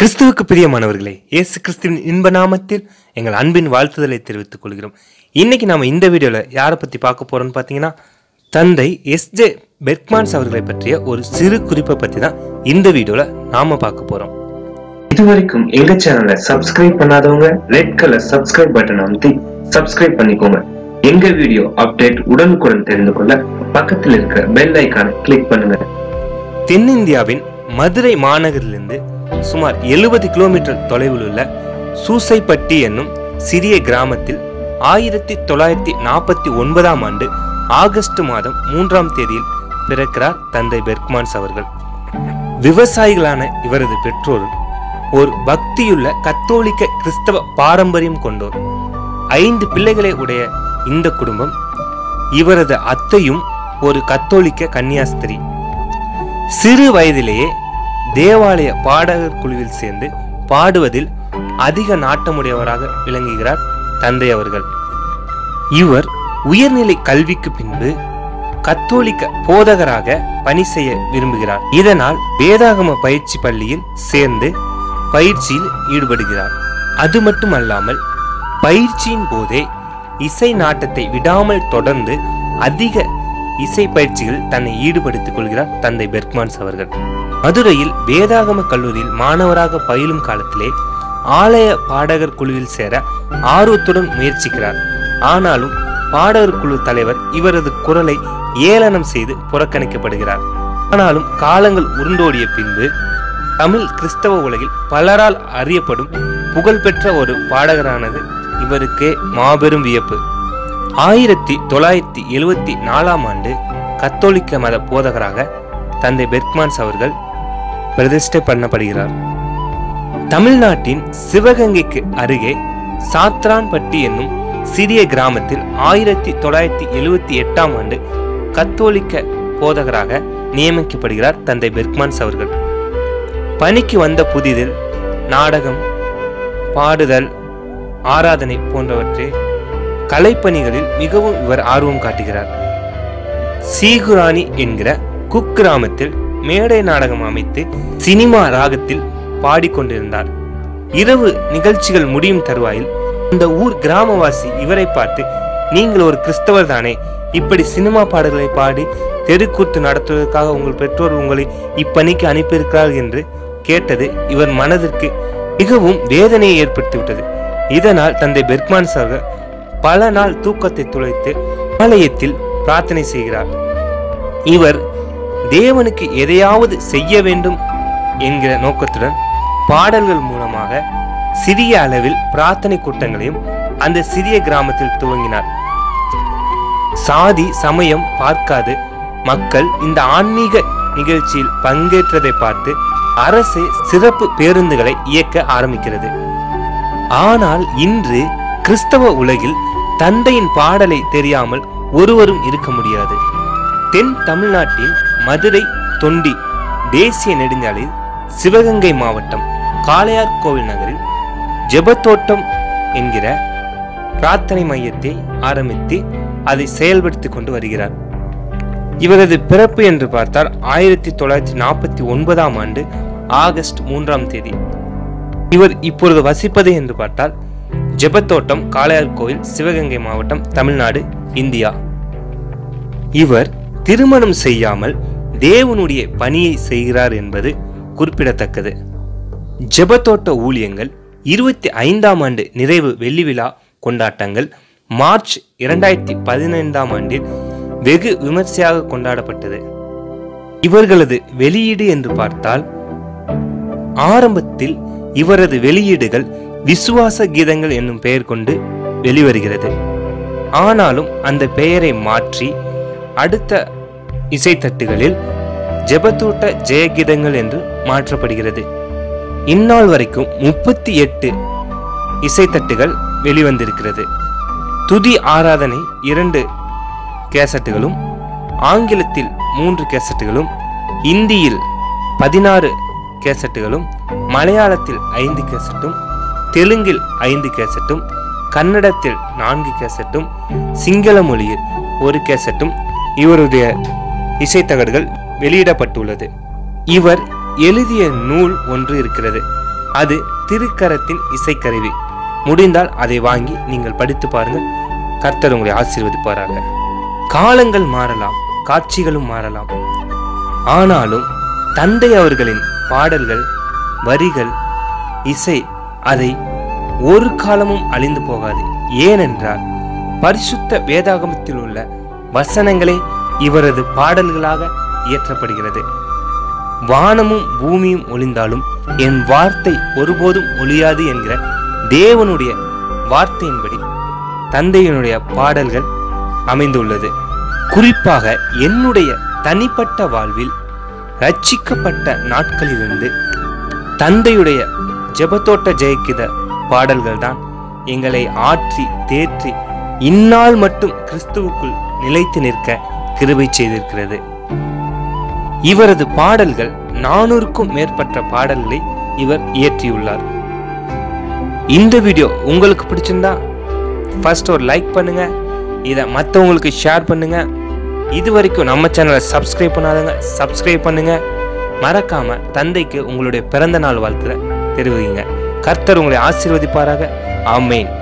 கிறிஸ்துவுக்கு பிரியமானவர்களே இயேசு கிறிஸ்துவின் இன்ப நாமத்தில் எங்கள் அன்பின் வாழ்த்துதலை தெரிவித்துக் கொள்கிறோம். இன்னைக்கு நாம இந்த வீடியோல யாரை பத்தி பார்க்க போறோம்னு பார்த்தீங்கன்னா தந்தை எஸ் ஜே பெர்க்மான்ஸ் அவர்களை பற்றிய ஒரு சிறு குறிப்பை பத்தி தான் இந்த வீடியோல நாம பார்க்க போறோம். இதுவரைக்கும் எங்க சேனலை சப்ஸ்கிரைப் பண்ணாதவங்க ரெட் கலர் சப்ஸ்கிரைப் பட்டன் அமைத்தி சப்ஸ்கிரைப் பண்ணிக்கோங்க. எங்க வீடியோ அப்டேட் உடனுக்குடன் தெரிந்து கொள்ள பக்கத்தில் இருக்கிற பெல் ஐக்கானை கிளிக் பண்ணுங்க. தென்னிந்தியாவின் மதுரை மாநகரிலிருந்து சுமார் 70 கிலோமீட்டர் தொலைவில் உள்ள சூசைப்பட்டி என்னும் சிறிய கிராமத்தில் ஆயிரத்தி தொள்ளாயிரத்தி நாற்பத்தி ஒன்பதாம் ஆண்டு ஆகஸ்ட் மாதம் மூன்றாம் தேதியில் பிறக்கிறார் தந்தை பெர்க்மான்ஸ் அவர்கள். விவசாயிகளான இவரது பெற்றோர் ஒரு பக்தியுள்ள கத்தோலிக்க கிறிஸ்தவ பாரம்பரியம் கொண்டோர். ஐந்து பிள்ளைகளை உடைய இந்த குடும்பம் இவரது அத்தையும் ஒரு கத்தோலிக்க கன்னியாஸ்திரி. சிறு வயதிலேயே தேவாலய பாடகர் குழுவில் சேர்ந்து பாடுவதில் அதிக நாட்டமுடையவராக விளங்குகிறார் தந்தை அவர்கள். இவர் உயர்நிலை கல்விக்கு பின்பு கத்தோலிக்க போதகராக பணி செய்ய விரும்புகிறார். இதனால் வேதாகம பயிற்சி பள்ளியில் சேர்ந்து பயிற்சியில் ஈடுபடுகிறார். அது மட்டுமல்லாமல் பயிற்சியின் போதே இசை நாட்டத்தை விடாமல் தொடர்ந்து அதிக இசை பயிற்சியில் தன்னை ஈடுபடுத்திக் கொள்கிறார் தந்தை பெர்க்மான்ஸ் அவர்கள். மதுரையில் வேதாகம கல்லூரியில் மாணவராக பயிலும் காலத்திலே ஆலய பாடகர் குழுவில் சேர ஆர்வத்துடன் முயற்சிக்கிறார். ஆனாலும் பாடகர் குழு தலைவர் இவரது குரலை ஏளனம் செய்து புறக்கணிக்கப்படுகிறார். ஆனாலும் காலங்கள் உருண்டோடிய பின்பு தமிழ் கிறிஸ்தவ உலகில் பலரால் அறியப்படும் புகழ்பெற்ற ஒரு பாடகரானது இவருக்கு மாபெரும் வியப்பு. ஆயிரத்தி தொள்ளாயிரத்தி எழுவத்தி நாலாம் ஆண்டு கத்தோலிக்க மத போதகராக தந்தை பெர்க்மான்ஸ் அவர்கள் பிரதிஷ்டை பண்ணப்படுகிறார். தமிழ்நாட்டின் சிவகங்கைக்கு அருகே சாத்ரான்பட்டி என்னும் சிறிய கிராமத்தில் ஆயிரத்தி தொள்ளாயிரத்தி எழுவத்தி எட்டாம் ஆண்டு கத்தோலிக்க போதகராக நியமிக்கப்படுகிறார் தந்தை பெர்க்மான்ஸ் அவர்கள். பணிக்கு வந்த புதிதில் நாடகம் பாடுதல் ஆராதனை போன்றவற்றை கலைப்பணிகளில் மிகவும் இவர் ஆர்வம் காட்டுகிறார். சீகுராணி என்கிற குக்கிராமத்தில் மேடை நாடகம் அமைத்து சினிமா ராகத்தில் பாடிக்கொண்டிருந்தார். இரவு நிகழ்ச்சிகள் முடியும் தருவாயில் அந்த ஊர் கிராமவாசி இவரை பார்த்து நீங்கள் ஒரு கிறிஸ்தவர் தானே? இப்படி சினிமா பாடல்களை பாடி தெருக்கூத்து நடத்துவதற்காக உங்கள் பெற்றோர் உங்களை இப்பணிக்கு அனுப்பியிருக்கிறார் என்று கேட்டது இவர் மனதிற்கு மிகவும் வேதனையை ஏற்படுத்திவிட்டது. இதனால் தந்தை பெர்க்மான் சார்கள் பல நாள் தூக்கத்தை துளைத்து ஆலயத்தில் பிரார்த்தனை செய்கிறார். இவர் தேவனுக்கு எதையாவது செய்ய வேண்டும் என்கிற நோக்கத்துடன் பாடல்கள் மூலமாக சிறிய அளவில் பிரார்த்தனை கூட்டங்களையும் அந்த சிறிய கிராமத்தில் துவங்கினார். சாதி சமயம் பார்க்காது. மக்கள் இந்த ஆன்மீக நிகழ்ச்சியில் பங்கேற்றதை பார்த்து அரசு சிறப்பு பேருந்துகளை இயக்க ஆரம்பிக்கிறது. ஆனால் இன்று கிறிஸ்தவ உலகில் தந்தையின் பாடலை தெரியாமல் ஒருவரும் இருக்க முடியாது. தென் தமிழ்நாட்டில் மதுரை தொண்டி தேசிய நெடுஞ்சாலையில் சிவகங்கை மாவட்டம் காளையார் கோவில் நகரில் ஜெபத்தோட்டம் என்கிற பிரார்த்தனை மையத்தை ஆரம்பித்து அதை செயல்படுத்தி கொண்டு வருகிறார். இவரது பிறப்பு என்று பார்த்தால் ஆயிரத்தி தொள்ளாயிரத்தி நாற்பத்தி ஒன்பதாம் ஆண்டு ஆகஸ்ட் மூன்றாம் தேதி. இவர் இப்பொழுது வசிப்பது என்று பார்த்தால் ஜெபத்தோட்டம் காளையார் கோயில் சிவகங்கை மாவட்டம் தமிழ்நாடு இந்தியா. இவர் திருமணம் செய்யாமல் தேவனுடைய பணியை செய்கிறார் என்பது குறிப்பிடத்தக்கது. ஜெபத்தோட்ட ஊழியங்கள் இருபத்தி ஐந்தாம் ஆண்டு நிறைவு வெள்ளி விழா கொண்டாட்டங்கள் மார்ச் இரண்டாயிரத்தி பதினைந்தாம் ஆண்டில் வெகு விமர்சையாக கொண்டாடப்பட்டது. இவர்களது வெளியீடு என்று பார்த்தால் ஆரம்பத்தில் இவரது வெளியீடுகள் விசுவாச கீதங்கள் என்னும் பெயர் கொண்டு வெளிவருகிறது. ஆனாலும் அந்த பெயரை மாற்றி அடுத்த இசைத்தட்டுகளில் ஜெபத்தூட்ட ஜெயகீதங்கள் என்று மாற்றப்படுகிறது. இந்நாள் வரைக்கும் முப்பத்தி எட்டு இசைத்தட்டுகள் வெளிவந்திருக்கிறது. துதி ஆராதனை இரண்டு கேசட்டுகளும் ஆங்கிலத்தில் மூன்று கேசட்டுகளும் இந்தியில் பதினாறு கேசட்டுகளும் மலையாளத்தில் ஐந்து கேசட்டும் தெலுங்கில் ஐந்து கேசட்டும் கன்னடத்தில் நான்கு கேசட்டும் சிங்கள மொழியில் ஒரு கேசட்டும் இவருடைய இசைத்தகடுகள் வெளியிடப்பட்டுள்ளது. இவர் எழுதிய நூல் ஒன்று இருக்கிறது. அது திருக்கரத்தின் இசைக்கருவி. முடிந்தால் அதை வாங்கி நீங்கள் படித்து பாருங்கள். கர்த்தர் உங்களை ஆசீர்வதிப்பாராக. காலங்கள் மாறலாம் காட்சிகளும் மாறலாம். ஆனாலும் தந்தை அவர்களின் பாடல்கள் வரிகள் இசை அதை ஒரு காலமும் அழிந்து போகாது. ஏனென்றால் பரிசுத்த வேதாகமத்தில் உள்ள வசனங்களே இவரது பாடல்களாக இயற்றப்படுகிறது. வானமும் பூமியும் ஒளிந்தாலும் என் வார்த்தை ஒருபோதும் ஒளியாது என்கிற தேவனுடைய வார்த்தையின்படி தந்தையினுடைய பாடல்கள் அமைந்துள்ளது. குறிப்பாக என்னுடைய தனிப்பட்ட வாழ்வில் ரட்சிக்கப்பட்ட நாட்களிலிருந்து தந்தையுடைய ஜெபத்தோட்ட ஜெயிக்கிற பாடல்கள் தான் எங்களை ஆற்றி தேற்றி இந்நாள் மட்டும் கிறிஸ்துவுக்குள் நிலைத்து நிற்க கிருபை செய்திருக்கிறது. இவரது பாடல்கள் நானூறுக்கும் மேற்பட்ட பாடல்களை இவர் இயற்றியுள்ளார். இந்த வீடியோ உங்களுக்கு பிடிச்சிருந்தா ஃபர்ஸ்ட் ஒரு லைக் பண்ணுங்க இதை மற்றவங்களுக்கு ஷேர் பண்ணுங்க. இது வரைக்கும் நம்ம சேனலை சப்ஸ்கிரைப் பண்ணாதவங்க சப்ஸ்கிரைப் பண்ணுங்க. மறக்காம தந்தைக்கு உங்களுடைய பிறந்த நாள் வாழ்த்துல பெறுவீங்க. கர்த்தர் உங்களை ஆசீர்வதிப்பாராக. ஆமேன்.